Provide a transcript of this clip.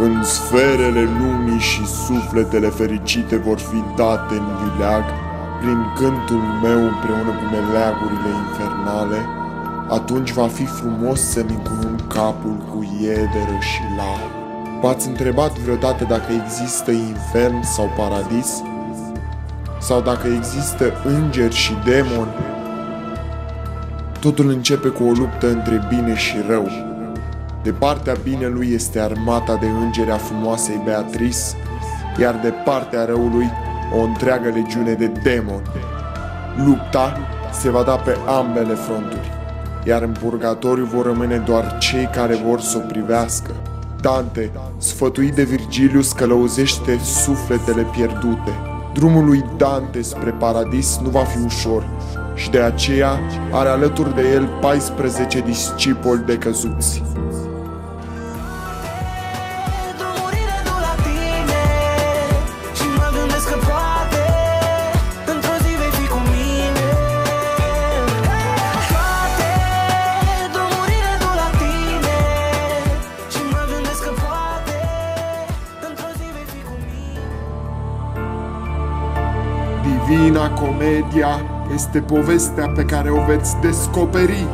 În sferele lumii și sufletele fericite vor fi date în vileag, prin cântul meu împreună cu meleagurile infernale, atunci va fi frumos să-mi încunun capul cu iederă și lau. V-ați întrebat vreodată dacă există infern sau paradis? Sau dacă există îngeri și demoni? Totul începe cu o luptă între bine și rău. De partea binelui este armata de îngeri a frumoasei Beatrice, iar de partea răului o întreagă legiune de demoni. Lupta se va da pe ambele fronturi, iar în purgatoriu vor rămâne doar cei care vor să o privească. Dante, sfătuit de Virgiliu, scălăuzește sufletele pierdute. Drumul lui Dante spre paradis nu va fi ușor și de aceea are alături de el 14 discipoli de căzuți. Divina Comedia este povestea pe care o veți descoperi